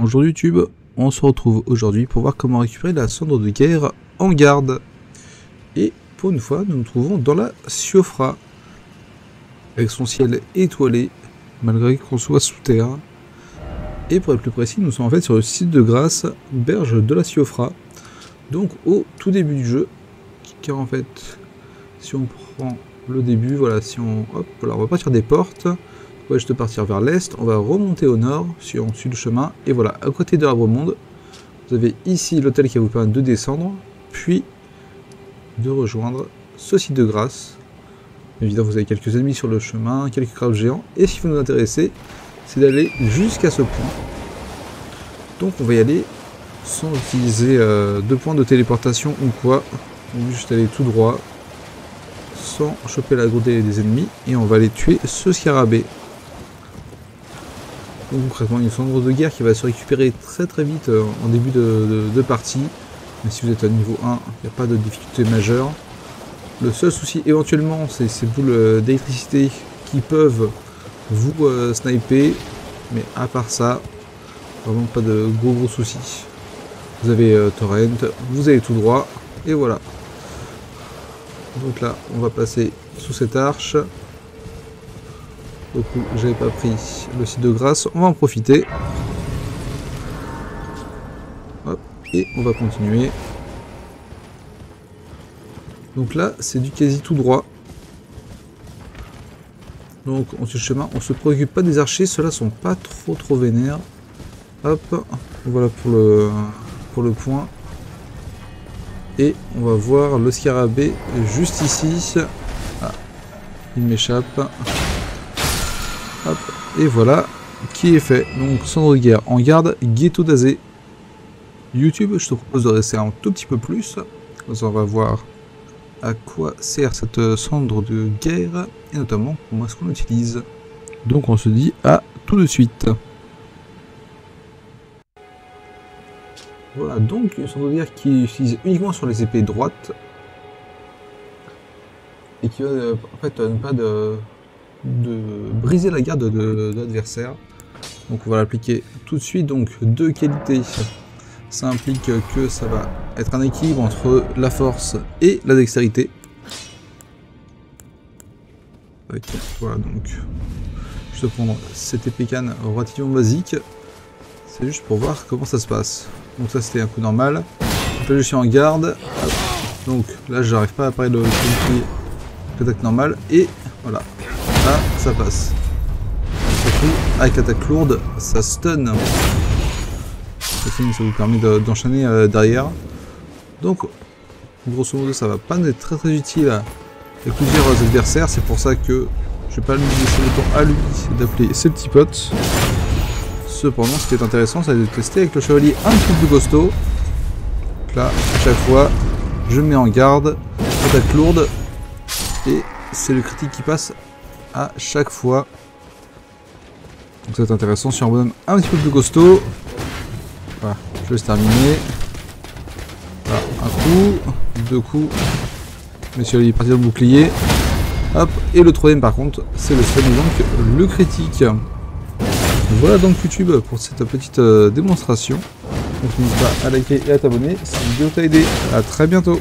Bonjour YouTube, on se retrouve aujourd'hui pour voir comment récupérer la cendre de guerre en garde. Et pour une fois, nous nous trouvons dans la Siofra, avec son ciel étoilé, malgré qu'on soit sous terre. Et pour être plus précis, nous sommes en fait sur le site de Grasse, berge de la Siofra, donc au tout début du jeu, car en fait, si on prend le début, voilà, si on, hop, voilà, on va partir des portes, va juste partir vers l'est, on va remonter au nord, si on suit le chemin, et voilà, à côté de monde vous avez ici l'hôtel qui va vous permettre de descendre, puis de rejoindre ce site de grâce. Évidemment, vous avez quelques ennemis sur le chemin, quelques crabes géants, et ce qui va nous intéresser, c'est d'aller jusqu'à ce point. Donc on va y aller sans utiliser euh, deux points de téléportation ou quoi, on va juste aller tout droit, sans choper la gourde des ennemis, et on va aller tuer ce scarabée. Concrètement une cendre de guerre qui va se récupérer très très vite euh, en début de, partie. Mais si vous êtes à niveau 1, il n'y a pas de difficulté majeure. Le seul souci éventuellement c'est ces boules euh, d'électricité qui peuvent vous euh, sniper. Mais à part ça, vraiment pas de gros gros soucis. Vous avez Torrent, vous avez tout droit, et voilà. Donc là, on va passer sous cette arche. Du coup, j'avais pas pris le site de grâce. On va en profiter. Hop, et on va continuer. Donc là, c'est du quasi tout droit. Donc on le chemin. On se préoccupe pas des archers. Ceux-là sont pas trop trop vénères. Hop, voilà pour le, pour le point. Et on va voir le scarabée juste ici. Ah, il m'échappe et voilà qui est fait. Donc cendre de guerre en garde, ghetto d'azé. YouTube, je te propose de rester un tout petit peu plus. On va voir à quoi sert cette cendre de guerre et notamment comment est-ce qu'on l'utilise. Donc on se dit à tout de suite. Voilà, donc une cendre de guerre qui utilise uniquement sur les épées droites et qui va euh, en fait pas de de briser la garde de, l'adversaire. Donc on va l'appliquer tout de suite. Donc deux qualités. Ça implique que ça va être un équilibre entre la force et la dextérité. voilà donc. Je vais prendre cette épée canne relativement basique. C'est juste pour voir comment ça se passe. Donc ça c'était un coup normal. Là je suis en garde. Donc là j'arrive pas à apparaître le l'attaque normale. Et voilà ça passe. Avec l'attaque lourde, ça stun. Ça vous permet d'enchaîner euh, derrière. Donc, grosso modo, ça va pas être très très utile avec plusieurs adversaires. C'est pour ça que je vais pas lui laisser le temps à lui d'appeler ses petits potes. Cependant, ce qui est intéressant, c'est de tester avec le chevalier un petit peu plus costaud. là, à chaque fois, je mets en garde, attaque lourde, et c'est le critique qui passe à chaque fois. Donc c'est intéressant sur un bonhomme un petit peu plus costaud. Voilà, je laisse terminer. Un coup, deux coups. Monsieur il est parti dans le bouclier. Hop, et le troisième par contre, c'est le seul donc le critique. Voilà donc YouTube pour cette petite euh, démonstration. Donc n'hésite pas à liker et à t'abonner si la vidéo t'a aidé. A très bientôt